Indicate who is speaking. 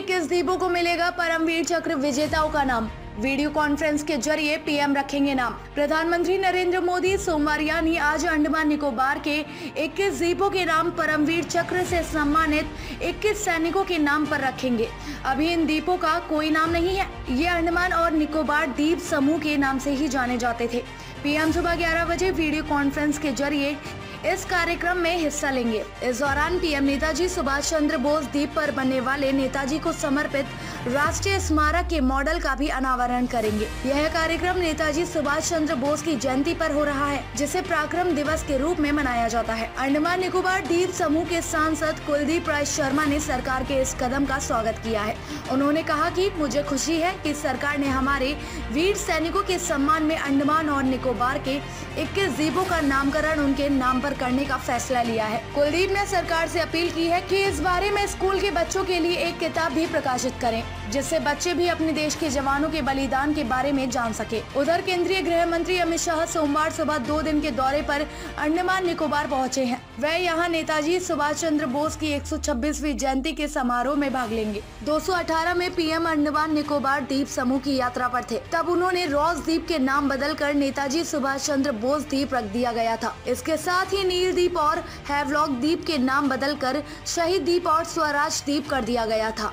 Speaker 1: इक्कीस द्वीपों को मिलेगा? परमवीर चक्र विजेताओं का नाम। वीडियो कॉन्फ्रेंस के ज़रिए पीएम रखेंगे नाम। प्रधानमंत्री नरेंद्र मोदी, सोमवार यानी आज अंडमान निकोबार के 21 द्वीपों के नाम परमवीर चक्र से सम्मानित 21 सैनिकों के नाम पर रखेंगे। अभी इन द्वीपों का कोई नाम नहीं है। ये अंडमान और निकोबार द्वीप समूह के नाम से ही जाने जाते थे। पीएम सुबह 11 बजे वीडियो कॉन्फ्रेंस के ज़रिए इस कार्यक्रम में हिस्सा लेंगे। इस दौरान पीएम नेताजी सुभाष चंद्र बोस द्वीप पर बनने वाले नेताजी को समर्पित राष्ट्रीय स्मारक के मॉडल का भी अनावरण करेंगे। यह कार्यक्रम नेताजी सुभाष चंद्र बोस की जयंती पर हो रहा है, जिसे पराक्रम दिवस के रूप में मनाया जाता है। अंडमान निकोबार द्वीप समूह के सांसद कुलदीप राय शर्मा ने सरकार के इस कदम का स्वागत किया है। उन्होंने कहा की मुझे खुशी है की सरकार ने हमारे वीर सैनिकों के सम्मान में अंडमान और निकोबार के 21 द्वीपों का नामकरण उनके नाम पर करने का फैसला लिया है। कुलदीप ने सरकार से अपील की है कि इस बारे में स्कूल के बच्चों के लिए एक किताब भी प्रकाशित करें, जिससे बच्चे भी अपने देश के जवानों के बलिदान के बारे में जान सके। उधर केंद्रीय गृह मंत्री अमित शाह सोमवार सुबह दो दिन के दौरे आरोप अंडमान निकोबार पहुँचे हैं। वह यहाँ नेताजी सुभाष चंद्र बोस की 126वीं जयंती के समारोह में भाग लेंगे। 218 में पीएम अंडमान निकोबार द्वीप समूह की यात्रा पर थे। तब उन्होंने रॉस द्वीप के नाम बदलकर नेताजी सुभाष चंद्र बोस द्वीप रख दिया गया था। इसके साथ ही नील द्वीप और हैवलॉक द्वीप के नाम बदलकर शहीद द्वीप और स्वराज द्वीप कर दिया गया था।